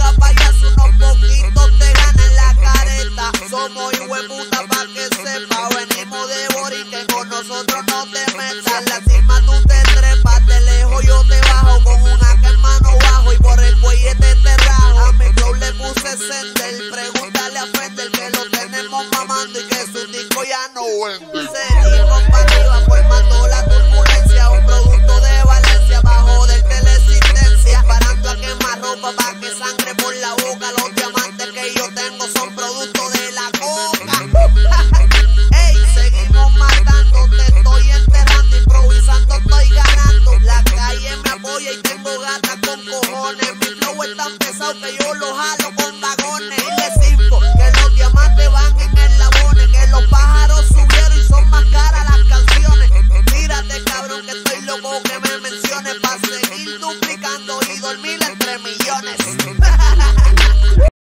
haga payaso, unos poquitos te ganan la careta. Somos puta pa' que sepa, venimos de Borique, con nosotros no te metas. La cima tú te trepas, de lejos yo te bajo con una que mano bajo y por el cuello te te rajo. A mi flow le puse sender, pregúntale a Fender que lo tenemos mamando y que su disco ya no vende. Seguimos gatas con cojones. Mi flow es tan pesado que yo lo jalo con vagones. Y les cinco que los diamantes van en el labone, que los pájaros subieron y son más caras las canciones. Mírate, cabrón, que estoy loco que me menciones para seguir duplicando y dormir entre millones.